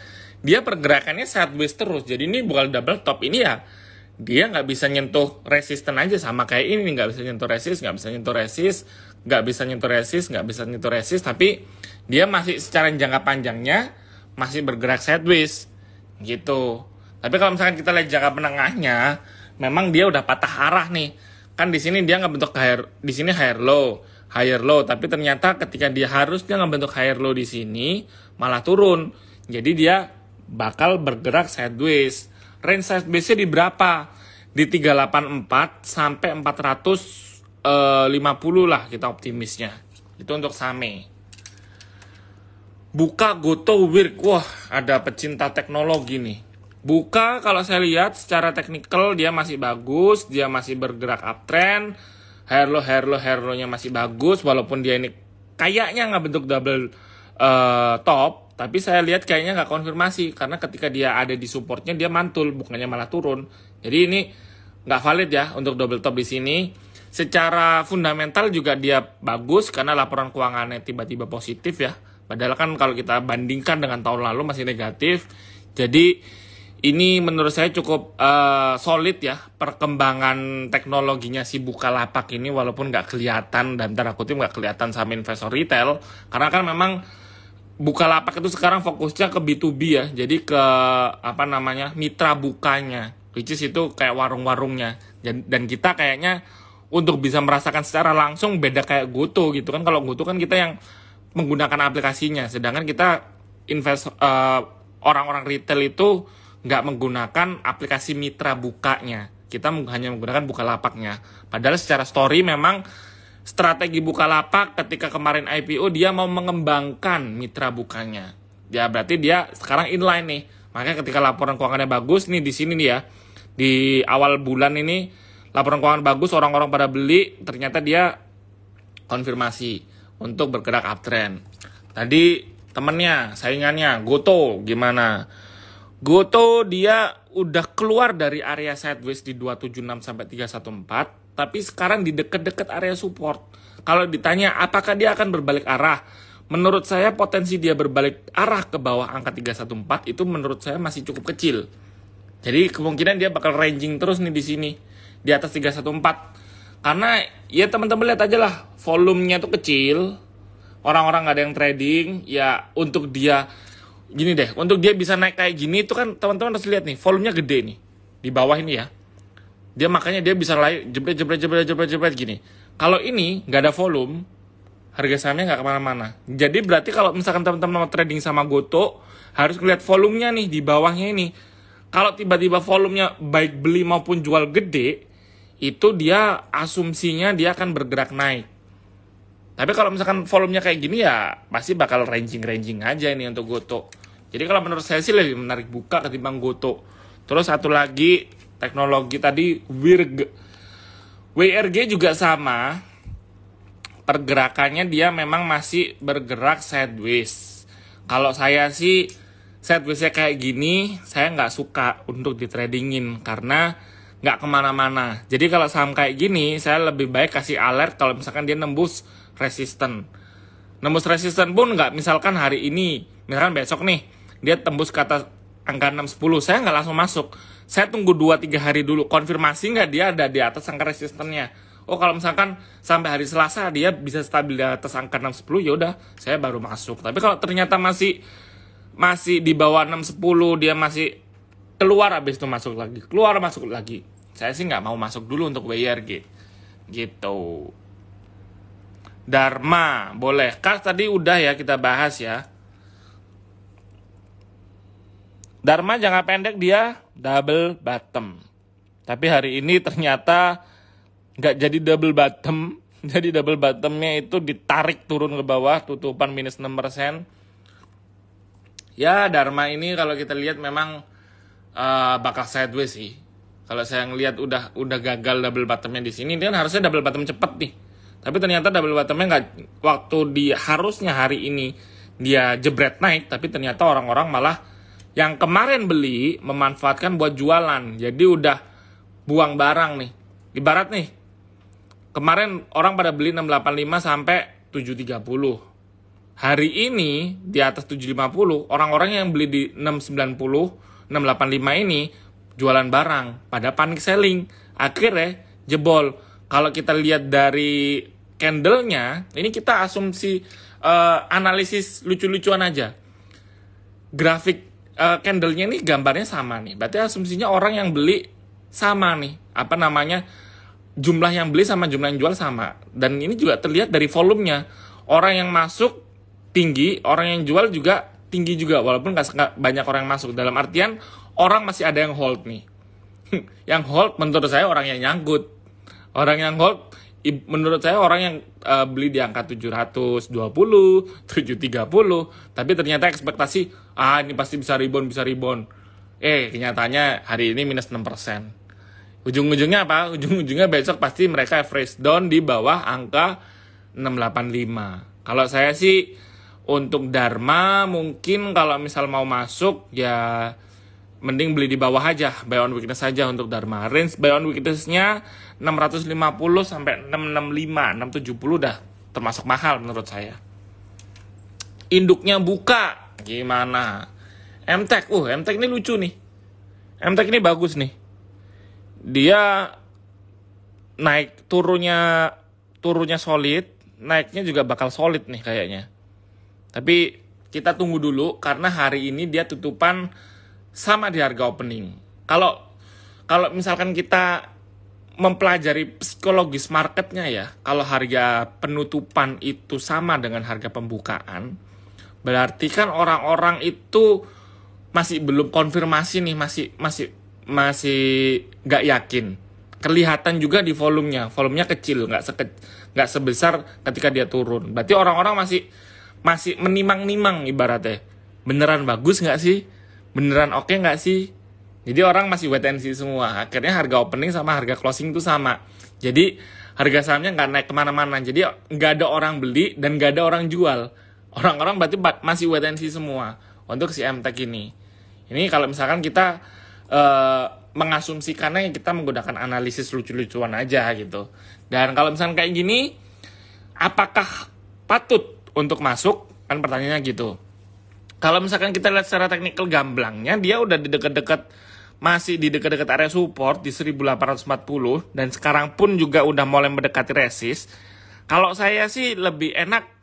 dia pergerakannya sideways terus. Jadi ini bukan double top, ini ya dia nggak bisa nyentuh resisten aja sama kayak ini nggak bisa nyentuh resist nggak bisa nyentuh resist nggak bisa nyentuh resist nggak bisa nyentuh resist tapi dia masih secara jangka panjangnya masih bergerak sideways gitu tapi kalau misalkan kita lihat jangka menengahnya memang dia udah patah arah nih. Kan di sini dia nggak bentuk higher, di sini higher low, higher low, tapi ternyata ketika dia harusnya nggak bentuk higher low di sini malah turun. Jadi dia bakal bergerak sideways. Range sideways-nya di berapa? Di 384 sampai 450 lah kita optimisnya. Itu untuk Same. Buka Goto Wirk. Wah, ada pecinta teknologi nih. Buka kalau saya lihat secara teknikal dia masih bagus, dia masih bergerak uptrend. Hair low, hair low, hair low-nya masih bagus walaupun dia ini kayaknya nggak bentuk double uh, top, tapi saya lihat kayaknya nggak konfirmasi karena ketika dia ada di supportnya dia mantul bukannya malah turun. Jadi ini nggak valid ya untuk double top di sini. Secara fundamental juga dia bagus karena laporan keuangannya tiba-tiba positif ya Padahal kan kalau kita bandingkan dengan tahun lalu masih negatif. Jadi ini menurut saya cukup uh, solid ya perkembangan teknologinya si Bukalapak ini walaupun nggak kelihatan dan tanda nggak kelihatan sama investor retail karena kan memang Bukalapak itu sekarang fokusnya ke B2B ya. Jadi ke apa namanya mitra bukanya. Which is itu kayak warung-warungnya. Dan kita kayaknya untuk bisa merasakan secara langsung beda kayak Goto gitu kan. Kalau Goto kan kita yang menggunakan aplikasinya. Sedangkan kita invest uh, orang-orang retail itu nggak menggunakan aplikasi mitra bukanya. Kita hanya menggunakan buka lapaknya padahal secara story memang strategi buka lapak ketika kemarin IPO dia mau mengembangkan mitra bukanya ya berarti dia sekarang inline nih makanya ketika laporan keuangannya bagus nih di sini nih ya di awal bulan ini laporan keuangan bagus orang-orang pada beli ternyata dia konfirmasi untuk bergerak uptrend. Tadi temennya, saingannya, Goto gimana? Goto dia udah keluar dari area sideways di 276 sampai 314, tapi sekarang di deket-deket area support. Kalau ditanya apakah dia akan berbalik arah, menurut saya potensi dia berbalik arah ke bawah angka 314 itu menurut saya masih cukup kecil. Jadi kemungkinan dia bakal ranging terus nih di sini di atas 314 karena ya teman-teman lihat aja lah volumenya tuh kecil. Orang-orang nggak ada yang trading. Ya untuk dia gini deh untuk dia bisa naik kayak gini itu kan teman-teman harus lihat nih volumenya gede nih di bawah ini ya dia makanya dia bisa naik jebret jebret jebret jebret jebret gini kalau ini nggak ada volume harga sahamnya nggak ke mana-mana jadi berarti kalau misalkan teman-teman mau trading sama Goto harus lihat volumenya nih di bawahnya ini kalau tiba-tiba volumenya baik beli maupun jual gede itu dia asumsinya dia akan bergerak naik. Tapi kalau misalkan volumenya kayak gini ya pasti bakal ranging-ranging aja ini untuk Goto. Jadi kalau menurut saya sih lebih menarik buka ketimbang Goto. Terus satu lagi teknologi tadi WIRG. WRG juga sama. Pergerakannya dia memang masih bergerak sideways. Kalau saya sih sidewaysnya kayak gini, saya nggak suka untuk di tradingin karena nggak ke mana-mana. Jadi kalau saham kayak gini, saya lebih baik kasih alert kalau misalkan dia nembus resisten. Nembus resisten pun nggak misalkan hari ini, misalkan besok nih, dia tembus ke atas angka 610, saya nggak langsung masuk. Saya tunggu 2-3 hari dulu, konfirmasi nggak dia ada di atas angka resistennya. Oh kalau misalkan sampai hari Selasa dia bisa stabil di atas angka 610 ya udah saya baru masuk. Tapi kalau ternyata masih masih di bawah 610 dia masih keluar habis itu masuk lagi, keluar masuk lagi saya sih nggak mau masuk dulu untuk WIRG. Gitu. Dharma, boleh. Kas tadi udah ya kita bahas ya. Dharma jangka pendek dia double bottom. Tapi hari ini ternyata nggak jadi double bottom. Jadi double bottomnya itu ditarik turun ke bawah, tutupan minus 6%. Ya, Dharma ini kalau kita lihat memang uh, bakal sideways sih kalau saya ngelihat udah udah gagal double bottomnya di sini, dia harusnya double bottom cepet nih. Tapi ternyata double bottomnya nggak waktu di harusnya hari ini dia jebret naik, tapi ternyata orang-orang malah yang kemarin beli memanfaatkan buat jualan. Jadi udah buang barang nih. Ibarat nih, kemarin orang pada beli 685 sampai 730. Hari ini di atas 750, orang-orang yang beli di 690, 685 ini jualan barang pada panic selling akhirnya jebol kalau kita lihat dari candlenya ini kita asumsi uh, analisis lucu-lucuan aja grafik uh, candlenya ini gambarnya sama nih. Berarti asumsinya orang yang beli sama nih. Apa namanya? Jumlah yang beli sama jumlah yang jual sama. Dan ini juga terlihat dari volumenya. Orang yang masuk tinggi orang yang jual juga tinggi juga. Walaupun nggak banyak orang yang masuk. Dalam artian orang masih ada yang hold nih. Yang hold menurut saya orang yang nyangkut. Orang yang hold menurut saya orang yang uh, beli di angka 720, 730, tapi ternyata ekspektasi ah ini pasti bisa rebound, bisa rebound. Eh, kenyataannya hari ini minus 6%. Ujung-ujungnya apa? Ujung-ujungnya besok pasti mereka average down di bawah angka 685. Kalau saya sih untuk Dharma mungkin kalau misal mau masuk ya mending beli di bawah aja buy on weakness saja untuk Dharma range buy on weaknessnya 650 sampai 665 670 udah termasuk mahal menurut saya induknya buka gimana? MTEK uh MTEK ini lucu nih. MTEK ini bagus nih. Dia naik turunnya turunnya solid naiknya juga bakal solid nih kayaknya. Tapi kita tunggu dulu karena hari ini dia tutupan sama di harga opening. Kalau kalau misalkan kita mempelajari psikologis marketnya ya, kalau harga penutupan itu sama dengan harga pembukaan, berarti kan orang-orang itu masih belum konfirmasi nih, masih masih masih nggak yakin. Kelihatan juga di volumenya, volumenya kecil, nggak seke, nggak sebesar ketika dia turun. Berarti orang-orang masih masih menimang-nimang ibaratnya. Beneran bagus nggak sih? beneran oke okay nggak sih? Jadi orang masih wait and see semua. Akhirnya harga opening sama harga closing itu sama. Jadi harga sahamnya nggak naik ke mana-mana. Jadi nggak ada orang beli dan nggak ada orang jual. Orang-orang berarti masih wait and see semua untuk si MTEK ini. Ini kalau misalkan kita uh, mengasumsikannya kita menggunakan analisis lucu-lucuan aja gitu. Dan kalau misalkan kayak gini, apakah patut untuk masuk? Kan pertanyaannya gitu kalau misalkan kita lihat secara teknikal gamblangnya dia udah di dekat-dekat masih di dekat-dekat area support di 1840 dan sekarang pun juga udah mulai mendekati resist. Kalau saya sih lebih enak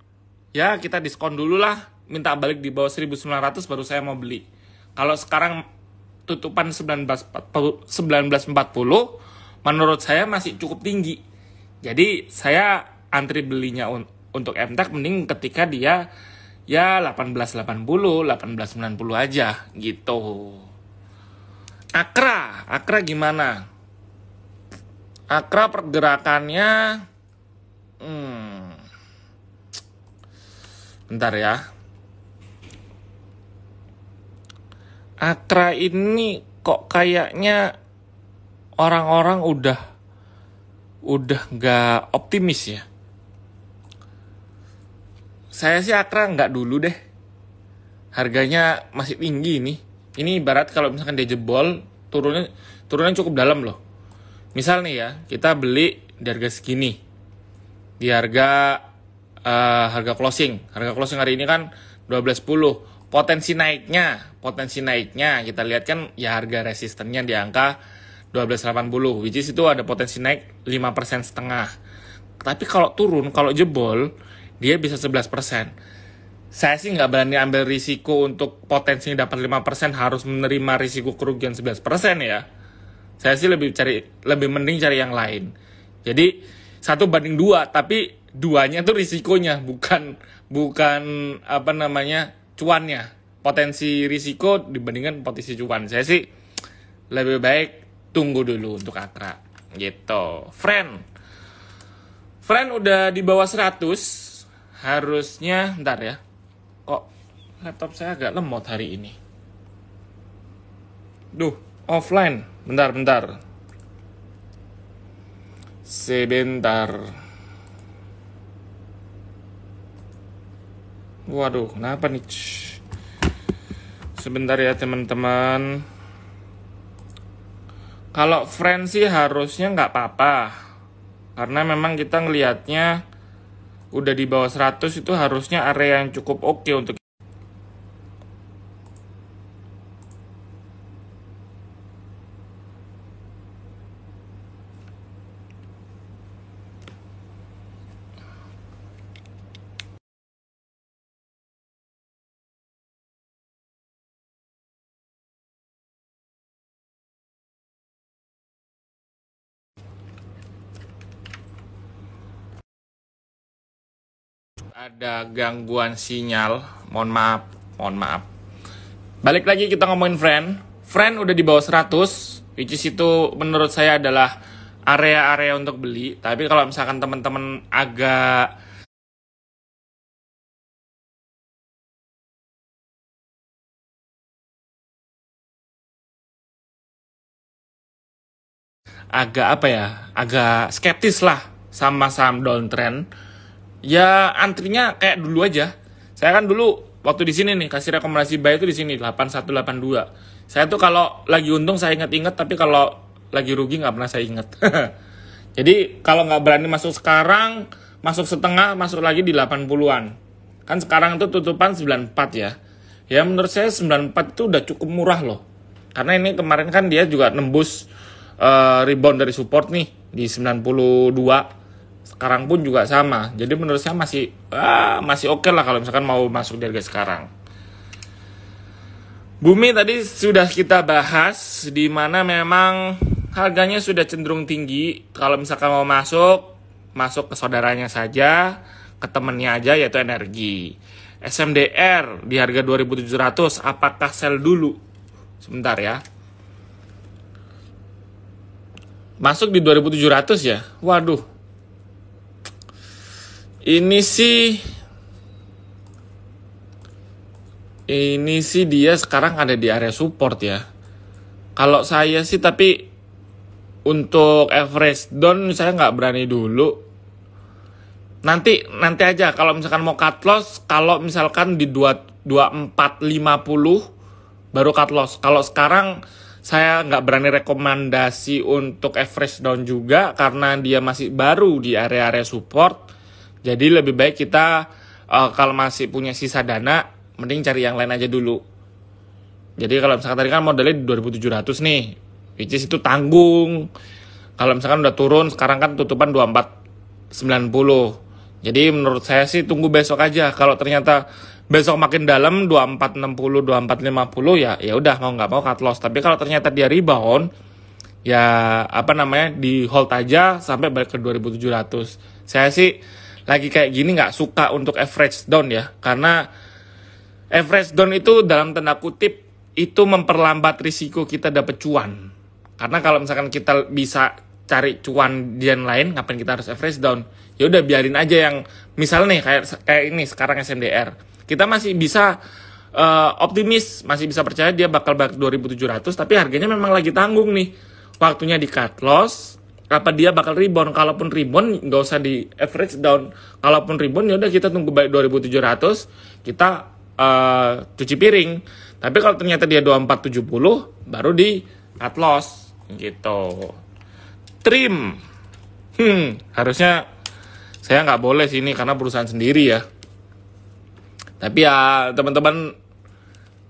ya kita diskon dulu lah, minta balik di bawah 1900 baru saya mau beli. Kalau sekarang tutupan 1940, 1940 menurut saya masih cukup tinggi. Jadi saya antri belinya un untuk MTEK mending ketika dia ya 1880, 1890 aja gitu. Akra, Akra gimana? Akra pergerakannya hmm, bentar ya. Akra ini kok kayaknya orang-orang udah udah nggak optimis ya saya sih Akra nggak dulu deh. Harganya masih tinggi nih. Ini ibarat kalau misalkan dia jebol, turunnya turunnya cukup dalam loh. Misal nih ya, kita beli di harga segini. Di harga uh, harga closing. Harga closing hari ini kan 12.10. Potensi naiknya, potensi naiknya kita lihat kan ya harga resistennya di angka 1280 which is itu ada potensi naik 5% setengah. Tapi kalau turun, kalau jebol, dia bisa 11%. Saya sih nggak berani ambil risiko untuk potensi dapat 5% harus menerima risiko kerugian 11% ya. Saya sih lebih cari lebih mending cari yang lain. Jadi satu banding dua, tapi duanya tuh risikonya bukan bukan apa namanya cuannya. Potensi risiko dibandingkan potensi cuan. Saya sih lebih baik tunggu dulu untuk akra gitu. Friend. Friend udah di bawah 100 harusnya ntar ya kok laptop saya agak lemot hari ini duh offline bentar bentar sebentar waduh kenapa nih? Sebentar ya teman-teman. Kalau friend sih harusnya nggak apa-apa. Karena memang kita ngelihatnya udah di bawah 100 itu harusnya area yang cukup oke okay untuk Ada gangguan sinyal, mohon maaf, mohon maaf. Balik lagi kita ngomongin friend. Friend udah di bawah 100, which is itu menurut saya adalah area-area untuk beli. Tapi kalau misalkan teman-teman agak agak apa ya, agak skeptis lah sama saham downtrend. Ya antrinya kayak dulu aja. Saya kan dulu waktu di sini nih kasih rekomendasi buy itu di sini 8182. Saya tuh kalau lagi untung saya inget-inget tapi kalau lagi rugi nggak pernah saya inget. Jadi kalau nggak berani masuk sekarang, masuk setengah, masuk lagi di 80-an. Kan sekarang itu tutupan 94 ya. Ya menurut saya 94 itu udah cukup murah loh. Karena ini kemarin kan dia juga nembus uh, rebound dari support nih di 92 sekarang pun juga sama. Jadi menurut saya masih uh, masih oke okay lah kalau misalkan mau masuk di harga sekarang. Bumi tadi sudah kita bahas di mana memang harganya sudah cenderung tinggi. Kalau misalkan mau masuk masuk ke saudaranya saja ke temennya aja yaitu energi. SMDR di harga 2700 apakah sell dulu? Sebentar ya. Masuk di 2700 ya? Waduh. Ini sih ini sih dia sekarang ada di area support ya. Kalau saya sih tapi untuk average down saya nggak berani dulu. Nanti nanti aja kalau misalkan mau cut loss kalau misalkan di 2 2450 baru cut loss. Kalau sekarang saya nggak berani rekomendasi untuk average down juga karena dia masih baru di area-area support. Jadi lebih baik kita uh, kalau masih punya sisa dana, mending cari yang lain aja dulu. Jadi kalau misalkan tadi kan modelnya di 2700 nih, which is itu tanggung. Kalau misalkan udah turun, sekarang kan tutupan 2490. Jadi menurut saya sih tunggu besok aja. Kalau ternyata besok makin dalam 2460 2450 ya ya udah mau nggak mau cut loss tapi kalau ternyata dia rebound ya apa namanya di hold aja sampai balik ke 2700 saya sih lagi kayak gini nggak suka untuk average down ya. Karena average down itu dalam tanda kutip itu memperlambat risiko kita dapat cuan. Karena kalau misalkan kita bisa cari cuan di yang lain ngapain kita harus average down? Ya udah biarin aja yang misalnya nih kayak kayak ini sekarang SMDR kita masih bisa uh, optimis, masih bisa percaya dia bakal balik 2700 tapi harganya memang lagi tanggung nih. Waktunya di cut loss, apa dia bakal rebound? Kalaupun rebound nggak usah di average down. Kalaupun rebound ya udah kita tunggu balik 2700, kita uh, cuci piring. Tapi kalau ternyata dia 2470 baru di cut loss gitu. Trim. Hmm, harusnya saya nggak boleh sih ini karena perusahaan sendiri ya. Tapi ya teman-teman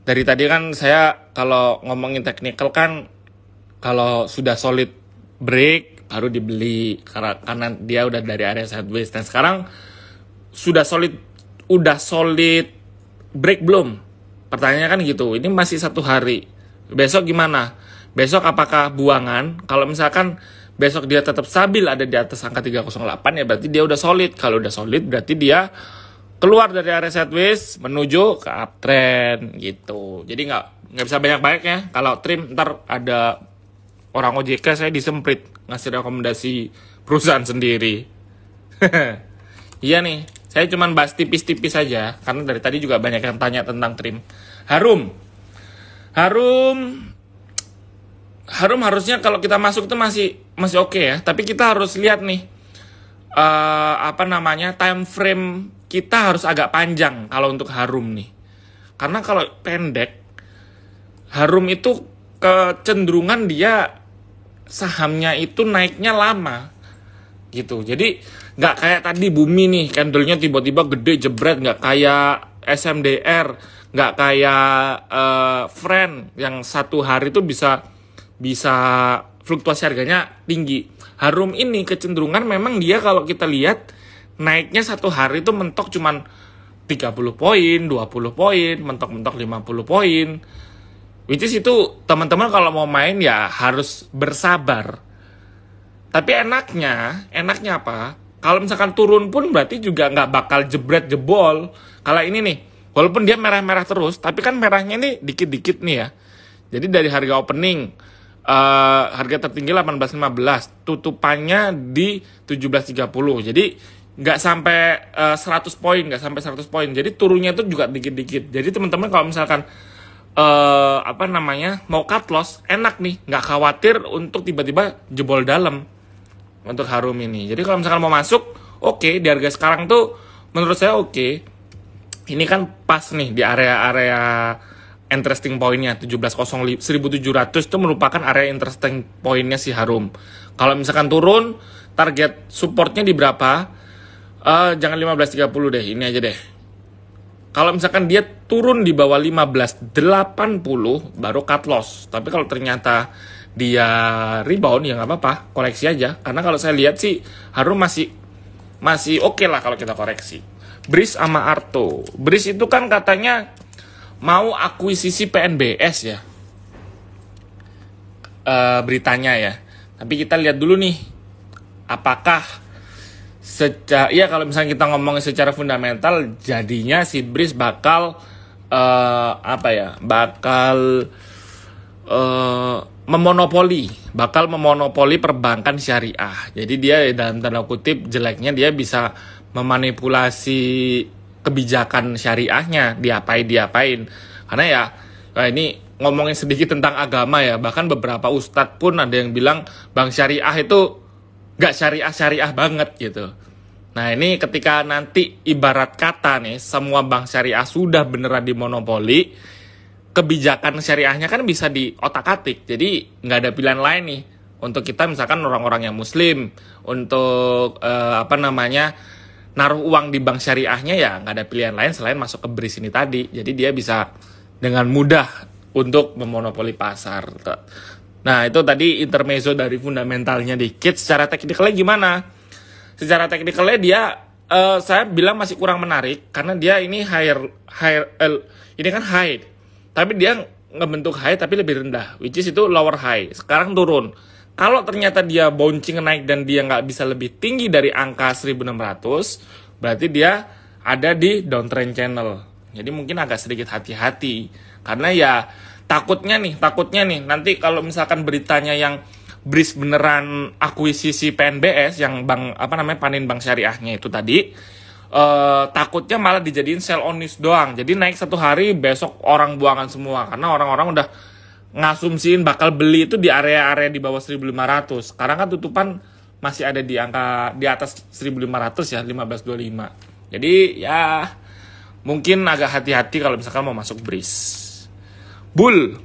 dari tadi kan saya kalau ngomongin technical kan kalau sudah solid break baru dibeli karena dia udah dari area sideways dan sekarang sudah solid udah solid break belum? Pertanyaannya kan gitu ini masih satu hari. Besok gimana? Besok apakah buangan? Kalau misalkan besok dia tetap stabil ada di atas angka 308 ya berarti dia udah solid. Kalau udah solid berarti dia keluar dari area sideways menuju ke uptrend gitu. Jadi nggak nggak bisa banyak-banyak ya. Kalau trim ntar ada orang OJK saya disemprit ngasih rekomendasi perusahaan sendiri. iya nih, saya cuma bahas tipis-tipis saja karena dari tadi juga banyak yang tanya tentang trim. Harum, harum, harum harusnya kalau kita masuk itu masih masih oke okay ya. Tapi kita harus lihat nih uh, apa namanya time frame kita harus agak panjang kalau untuk harum nih. Karena kalau pendek, harum itu kecenderungan dia sahamnya itu naiknya lama gitu. Jadi nggak kayak tadi bumi nih, candlenya tiba-tiba gede jebret, nggak kayak SMDR, nggak kayak uh, friend yang satu hari itu bisa bisa fluktuasi harganya tinggi. Harum ini kecenderungan memang dia kalau kita lihat naiknya satu hari itu mentok cuman 30 poin, 20 poin, mentok-mentok 50 poin. Which is itu teman-teman kalau mau main ya harus bersabar. Tapi enaknya, enaknya apa? Kalau misalkan turun pun berarti juga nggak bakal jebret jebol. Kalau ini nih, walaupun dia merah-merah terus, tapi kan merahnya ini dikit-dikit nih ya. Jadi dari harga opening, uh, harga tertinggi 18.15, tutupannya di 17.30. Jadi nggak sampai uh, 100 poin, nggak sampai 100 poin. Jadi turunnya itu juga dikit-dikit. Jadi teman-teman kalau misalkan uh, apa namanya mau cut loss, enak nih, nggak khawatir untuk tiba-tiba jebol dalam untuk Harum ini. Jadi kalau misalkan mau masuk, oke okay, di harga sekarang tuh menurut saya oke. Okay. Ini kan pas nih di area-area interesting poinnya 1700 1700 itu merupakan area interesting poinnya si Harum. Kalau misalkan turun target supportnya di berapa? Uh, jangan 1530 deh, ini aja deh. Kalau misalkan dia turun di bawah 1580 baru cut loss. Tapi kalau ternyata dia rebound ya nggak apa-apa. Koleksi aja. Karena kalau saya lihat sih Harum masih masih oke okay lah kalau kita koreksi. Bris sama Arto. Bris itu kan katanya mau akuisisi PNBS ya. Uh, beritanya ya. Tapi kita lihat dulu nih apakah secara ya kalau misalnya kita ngomongin secara fundamental jadinya si Bris bakal uh, apa ya bakal uh, memonopoli, bakal memonopoli perbankan syariah. Jadi dia dalam tanda kutip jeleknya dia bisa memanipulasi kebijakan syariahnya, diapain diapain. Karena ya nah ini ngomongin sedikit tentang agama ya, bahkan beberapa ustadz pun ada yang bilang bank syariah itu gak syariah syariah banget gitu. Nah ini ketika nanti ibarat kata nih semua bank syariah sudah beneran dimonopoli, kebijakan syariahnya kan bisa di otak atik. Jadi nggak ada pilihan lain nih. Untuk kita misalkan orang-orang yang muslim untuk uh, apa namanya naruh uang di bank syariahnya ya nggak ada pilihan lain selain masuk ke BRIS ini tadi. Jadi dia bisa dengan mudah untuk memonopoli pasar nah itu tadi intermezzo dari fundamentalnya dikit. Secara teknikalnya gimana? Secara teknikalnya dia uh, saya bilang masih kurang menarik karena dia ini higher higher uh, ini kan high. Tapi dia ngebentuk high tapi lebih rendah which is itu lower high. Sekarang turun. Kalau ternyata dia bouncing naik dan dia nggak bisa lebih tinggi dari angka 1600 berarti dia ada di downtrend channel. Jadi mungkin agak sedikit hati-hati. Karena ya takutnya nih takutnya nih nanti kalau misalkan beritanya yang bris beneran akuisisi PNBS yang bank apa namanya panin bank syariahnya itu tadi uh, takutnya malah dijadiin sell on news doang. Jadi naik satu hari besok orang buangan semua karena orang-orang udah ngasumsiin bakal beli itu di area-area di bawah 1500. Sekarang kan tutupan masih ada di angka di atas 1500 ya 1525. Jadi ya mungkin agak hati-hati kalau misalkan mau masuk bris. Bull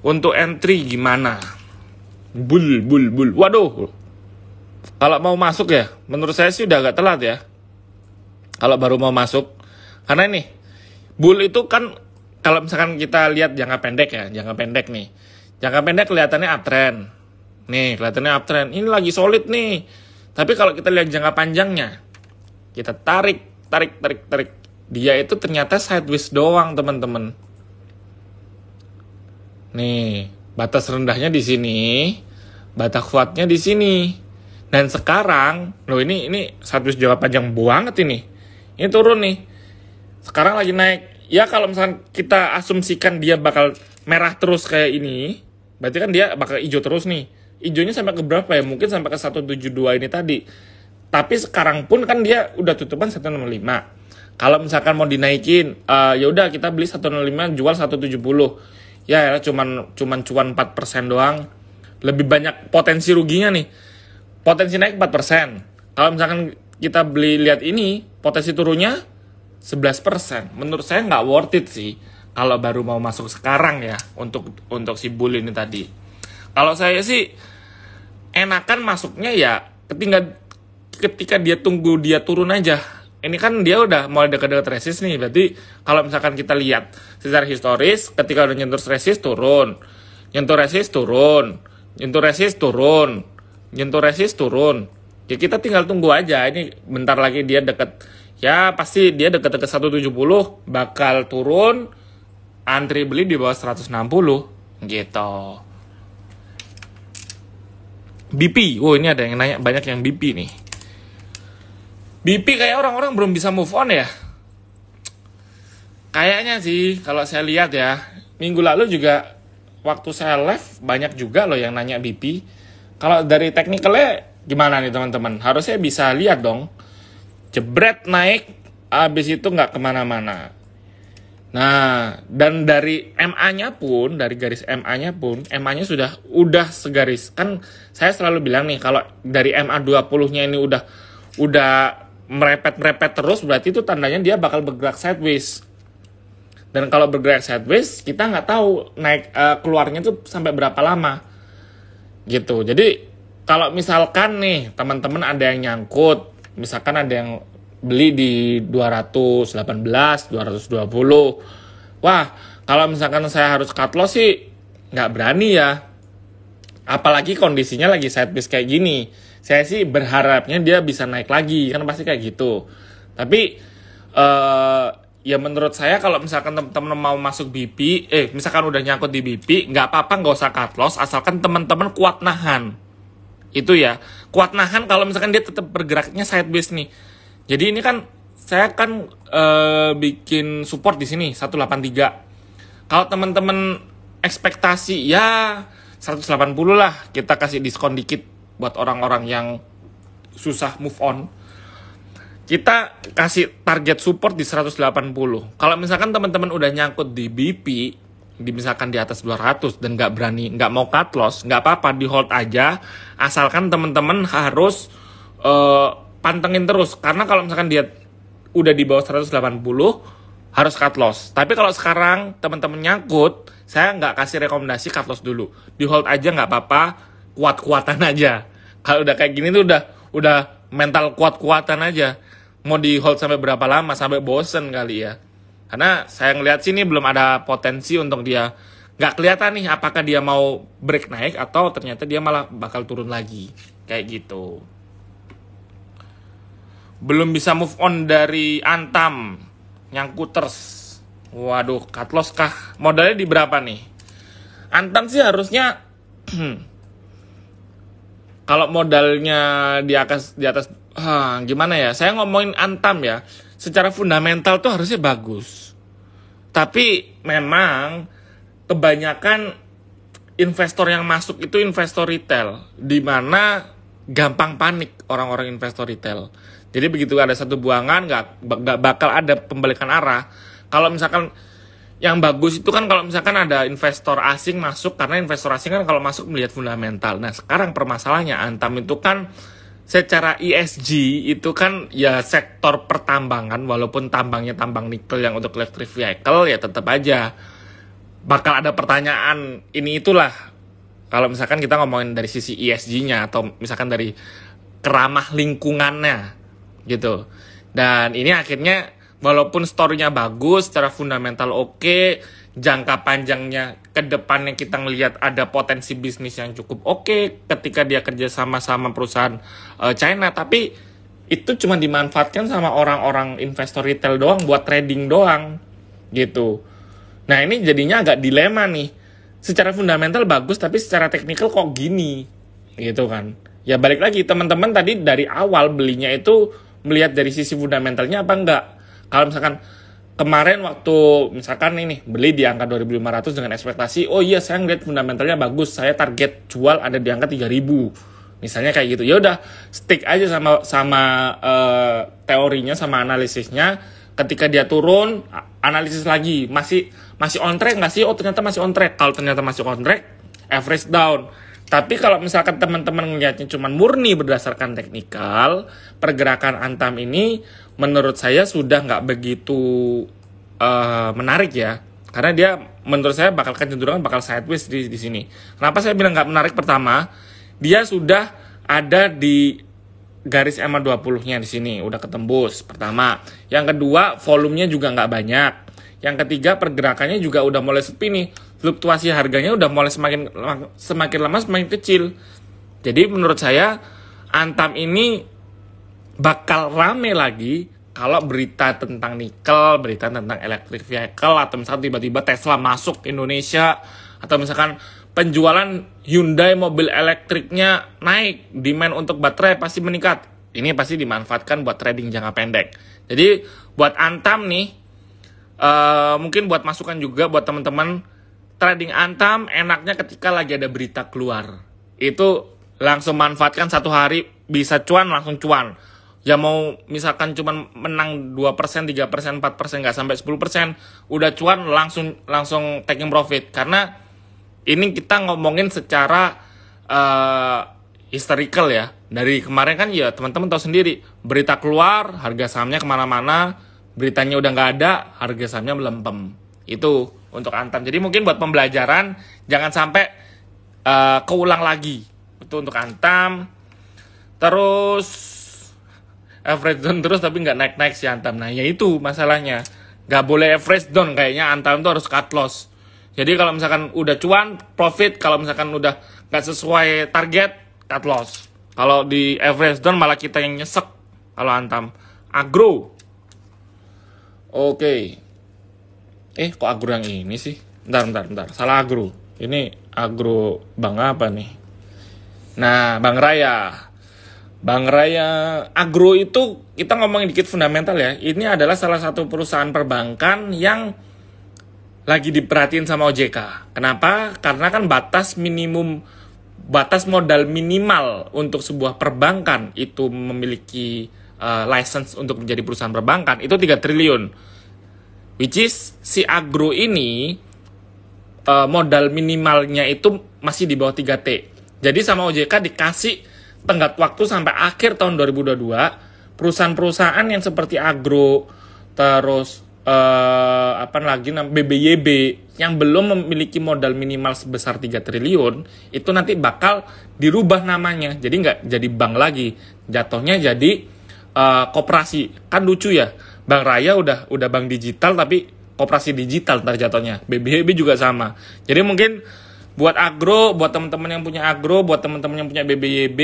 untuk entry gimana? Bull, bull, bull. Waduh. Kalau mau masuk ya, menurut saya sih udah agak telat ya. Kalau baru mau masuk. Karena ini bull itu kan kalau misalkan kita lihat jangka pendek ya jangka pendek nih. Jangka pendek kelihatannya uptrend. Nih kelihatannya uptrend. Ini lagi solid nih. Tapi kalau kita lihat jangka panjangnya kita tarik tarik tarik tarik. Dia itu ternyata sideways doang teman-teman nih batas rendahnya di sini batas kuatnya di sini. Dan sekarang loh ini ini sideways jangka panjang banget ini. Ini turun nih. Sekarang lagi naik. Ya kalau misalkan kita asumsikan dia bakal merah terus kayak ini berarti kan dia bakal hijau terus nih. Hijaunya sampai ke berapa ya? Mungkin sampai ke 172 ini tadi. Tapi sekarang pun kan dia udah tutupan 165 kalau misalkan mau dinaikin uh, ya udah kita beli 165 jual 170 ya, ya cuman cuman cuan 4% doang lebih banyak potensi ruginya nih potensi naik 4% kalau misalkan kita beli lihat ini potensi turunnya 11%. Menurut saya nggak worth it sih kalau baru mau masuk sekarang ya untuk untuk si bull ini tadi. Kalau saya sih enakan masuknya ya ketika ketika dia tunggu dia turun aja. Ini kan dia udah mulai dekat-dekat resist nih. Berarti kalau misalkan kita lihat secara historis ketika udah nyentuh resist turun. Nyentuh resist turun. Nyentuh resist turun. Nyentuh resist turun ya kita tinggal tunggu aja ini bentar lagi dia deket ya pasti dia deket-deket 170 bakal turun antri beli di bawah 160 gitu BP oh ini ada yang nanya banyak yang BP nih BP kayak orang-orang belum bisa move on ya. Kayaknya sih kalau saya lihat ya, minggu lalu juga waktu saya live banyak juga loh yang nanya BP. Kalau dari teknikalnya gimana nih teman-teman? Harusnya bisa lihat dong. Jebret naik, abis itu nggak ke mana-mana. Nah, dan dari MA-nya pun, dari garis MA-nya pun, MA-nya sudah udah segaris. Kan saya selalu bilang nih, kalau dari MA 20-nya ini udah udah merepet-merepet terus, berarti itu tandanya dia bakal bergerak sideways. Dan kalau bergerak sideways, kita nggak tahu naik uh, keluarnya itu sampai berapa lama. Gitu. Jadi kalau misalkan nih teman-teman ada yang nyangkut, misalkan ada yang beli di 218, 220. Wah, kalau misalkan saya harus cut loss sih nggak berani ya. Apalagi kondisinya lagi sideways kayak gini. Saya sih berharapnya dia bisa naik lagi, kan pasti kayak gitu. Tapi uh, ya menurut saya kalau misalkan teman-teman mau masuk BP, eh misalkan udah nyangkut di BP, nggak apa-apa nggak usah cut loss, asalkan teman-teman kuat nahan. Itu ya, kuat nahan kalau misalkan dia tetap bergeraknya sideways nih jadi ini kan saya kan uh, bikin support di sini 183. Kalau teman-teman ekspektasi ya 180 lah kita kasih diskon dikit buat orang-orang yang susah move on. Kita kasih target support di 180. Kalau misalkan teman-teman udah nyangkut di BP, di misalkan di atas 200 dan nggak berani, nggak mau cut loss, nggak apa-apa di hold aja, asalkan teman-teman harus uh, pantengin terus karena kalau misalkan dia udah di bawah 180 harus cut loss. Tapi kalau sekarang teman-teman nyangkut, saya nggak kasih rekomendasi cut loss dulu. Di hold aja nggak apa-apa, kuat-kuatan aja. Kalau udah kayak gini tuh udah udah mental kuat-kuatan aja. Mau di hold sampai berapa lama sampai bosen kali ya. Karena saya ngelihat sini belum ada potensi untuk dia nggak kelihatan nih apakah dia mau break naik atau ternyata dia malah bakal turun lagi kayak gitu belum bisa move on dari Antam nyangkuters waduh cut loss kah modalnya di berapa nih Antam sih harusnya kalau modalnya di atas di atas ah, gimana ya? Saya ngomongin Antam ya. Secara fundamental tuh harusnya bagus. Tapi memang kebanyakan investor yang masuk itu investor retail di mana gampang panik orang-orang investor retail. Jadi begitu ada satu buangan nggak nggak bakal ada pembalikan arah. Kalau misalkan yang bagus itu kan kalau misalkan ada investor asing masuk karena investor asing kan kalau masuk melihat fundamental. Nah sekarang permasalahannya Antam itu kan secara ESG itu kan ya sektor pertambangan walaupun tambangnya tambang nikel yang untuk electric vehicle ya tetap aja bakal ada pertanyaan ini itulah kalau misalkan kita ngomongin dari sisi ESG-nya atau misalkan dari keramah lingkungannya gitu. Dan ini akhirnya walaupun story-nya bagus, secara fundamental oke, okay, jangka panjangnya ke depannya kita ngelihat ada potensi bisnis yang cukup oke okay ketika dia kerja sama sama perusahaan uh, China, tapi itu cuma dimanfaatkan sama orang-orang investor retail doang buat trading doang gitu. Nah ini jadinya agak dilema nih. Secara fundamental bagus tapi secara teknikal kok gini gitu kan. Ya balik lagi teman-teman tadi dari awal belinya itu melihat dari sisi fundamentalnya apa enggak. Kalau misalkan kemarin waktu misalkan ini beli di angka 2500 dengan ekspektasi, oh iya saya ngeliat fundamentalnya bagus, saya target jual ada di angka 3000. Misalnya kayak gitu. Ya udah stick aja sama sama uh, teorinya sama analisisnya. Ketika dia turun, analisis lagi masih masih on track nggak sih? Oh ternyata masih on track. Kalau ternyata masih on track, average down tapi kalau misalkan teman-teman melihatnya cuma murni berdasarkan teknikal, pergerakan Antam ini menurut saya sudah nggak begitu uh, menarik ya. Karena dia menurut saya bakal kecenderungan bakal sideways di, di sini. Kenapa saya bilang nggak menarik? Pertama, dia sudah ada di garis EMA 20-nya di sini, udah ketembus. Pertama. Yang kedua, volumenya juga nggak banyak. Yang ketiga, pergerakannya juga udah mulai sepi nih fluktuasi harganya udah mulai semakin semakin lama semakin kecil. Jadi menurut saya Antam ini bakal rame lagi kalau berita tentang nikel, berita tentang electric vehicle atau misalkan tiba-tiba Tesla masuk Indonesia atau misalkan penjualan Hyundai mobil elektriknya naik, demand untuk baterai pasti meningkat. ini pasti dimanfaatkan buat trading jangka pendek. Jadi buat Antam nih, uh, mungkin buat masukan juga buat teman-teman trading Antam enaknya ketika lagi ada berita keluar. Itu langsung manfaatkan satu hari bisa cuan langsung cuan. Ya mau misalkan cuman menang 2%, 3%, 4%, nggak sampai 10%, udah cuan langsung langsung taking profit. Karena ini kita ngomongin secara uh, historical ya. Dari kemarin kan ya teman-teman tahu sendiri, berita keluar, harga sahamnya ke mana-mana, beritanya udah nggak ada, harga sahamnya melempem. Itu untuk Antam. Jadi mungkin buat pembelajaran, jangan sampai uh, keulang lagi. Itu untuk Antam. Terus average down terus tapi nggak naik-naik si Antam. Nah ya itu masalahnya. Nggak boleh average down kayaknya Antam tuh harus cut loss. Jadi kalau misalkan udah cuan, profit. Kalau misalkan udah nggak sesuai target, cut loss. Kalau di average down malah kita yang nyesek kalau antam. Agro. Oke. Eh kok agro yang ini sih? Bentar, bentar, bentar. Salah agro. Ini agro bang apa nih? Nah, Bang Raya. Bang Raya Agro itu kita ngomongin dikit fundamental ya. Ini adalah salah satu perusahaan perbankan yang lagi diperhatiin sama OJK. Kenapa? Karena kan batas minimum batas modal minimal untuk sebuah perbankan itu memiliki uh, license untuk menjadi perusahaan perbankan itu 3 triliun. Which is si agro ini uh, modal minimalnya itu masih di bawah 3T. Jadi sama OJK dikasih tenggat waktu sampai akhir tahun 2022 perusahaan-perusahaan yang seperti agro terus uh, apa lagi BBYB yang belum memiliki modal minimal sebesar 3 triliun itu nanti bakal dirubah namanya. Jadi nggak jadi bank lagi. Jatuhnya jadi uh, koperasi. Kan lucu ya Bank Raya udah udah bank digital tapi koperasi digital ntar jatuhnya. BBYB juga sama. Jadi mungkin buat agro buat teman-teman yang punya agro buat teman-teman yang punya BBYB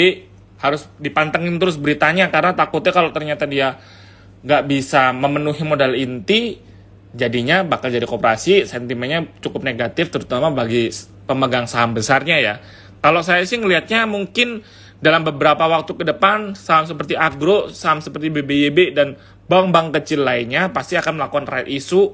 harus dipantengin terus beritanya karena takutnya kalau ternyata dia nggak bisa memenuhi modal inti jadinya bakal jadi koperasi sentimennya cukup negatif terutama bagi pemegang saham besarnya ya. Kalau saya sih ngelihatnya mungkin dalam beberapa waktu ke depan saham seperti Agro, saham seperti BBYB dan bank-bank kecil lainnya pasti akan melakukan right issue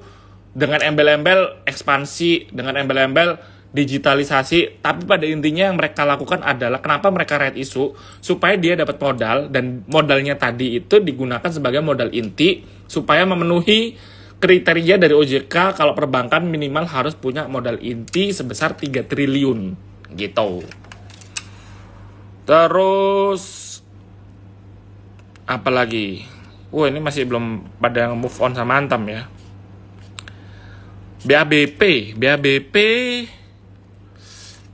dengan embel-embel ekspansi, dengan embel-embel digitalisasi, tapi pada intinya yang mereka lakukan adalah kenapa mereka right issue supaya dia dapat modal dan modalnya tadi itu digunakan sebagai modal inti supaya memenuhi kriteria dari OJK kalau perbankan minimal harus punya modal inti sebesar 3 triliun gitu. Terus apa lagi? Wah ini masih belum pada move on sama Antam ya. BABP, BABP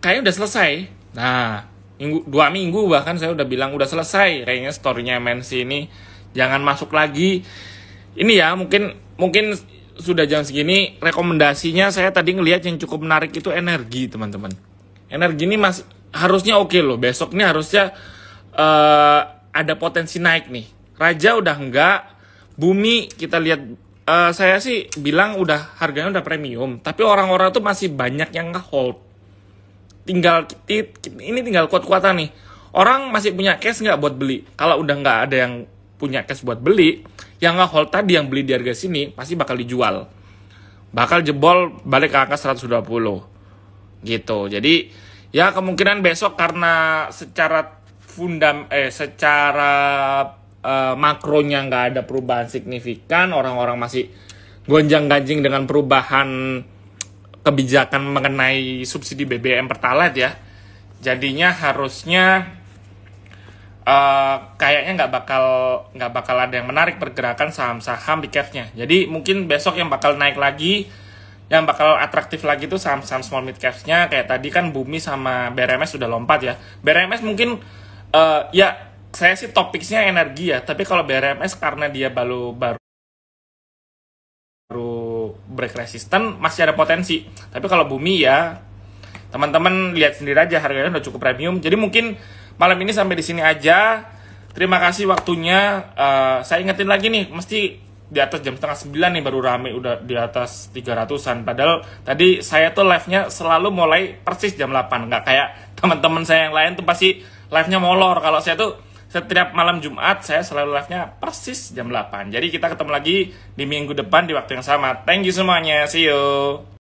kayaknya udah selesai. Nah, minggu, dua minggu bahkan saya udah bilang udah selesai kayaknya storynya MNC ini. Jangan masuk lagi. Ini ya mungkin mungkin sudah jam segini rekomendasinya saya tadi ngelihat yang cukup menarik itu energi teman-teman energi ini mas harusnya oke okay loh besok ini harusnya uh, ada potensi naik nih raja udah enggak bumi kita lihat uh, saya sih bilang udah harganya udah premium tapi orang-orang tuh masih banyak yang nge-hold tinggal ini tinggal kuat-kuatan nih orang masih punya cash nggak buat beli kalau udah nggak ada yang punya cash buat beli, yang nggak hold tadi yang beli di harga sini pasti bakal dijual. Bakal jebol balik ke angka 120. Gitu. Jadi ya kemungkinan besok karena secara fundam eh secara uh, makronya nggak ada perubahan signifikan, orang-orang masih gonjang-ganjing dengan perubahan kebijakan mengenai subsidi BBM Pertalite ya. Jadinya harusnya uh, kayaknya nggak bakal nggak bakal ada yang menarik pergerakan saham-saham big capnya. Jadi mungkin besok yang bakal naik lagi, yang bakal atraktif lagi tuh saham-saham small mid capsnya kayak tadi kan Bumi sama BRMS sudah lompat ya. BRMS mungkin uh, ya saya sih topiknya energi ya, tapi kalau BRMS karena dia baru baru break resistant masih ada potensi. Tapi kalau Bumi ya teman-teman lihat sendiri aja harganya udah cukup premium. Jadi mungkin malam ini sampai di sini aja. Terima kasih waktunya. Uh, saya ingetin lagi nih, mesti di atas jam setengah sembilan nih baru rame udah di atas 300-an. Padahal tadi saya tuh live-nya selalu mulai persis jam 8. Nggak kayak teman-teman saya yang lain tuh pasti live-nya molor. Kalau saya tuh setiap malam Jumat saya selalu live-nya persis jam 8. Jadi kita ketemu lagi di minggu depan di waktu yang sama. Thank you semuanya. See you.